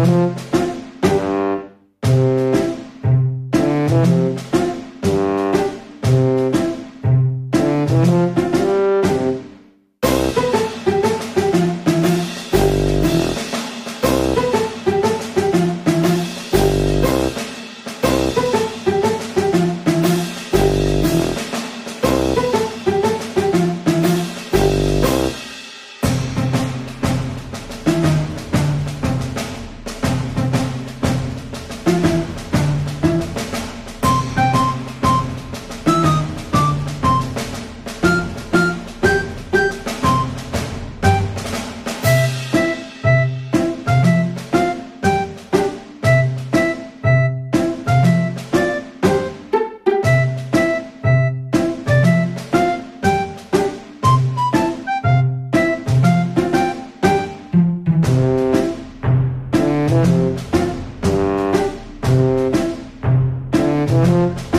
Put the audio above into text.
Mm-hmm. Mm-hmm.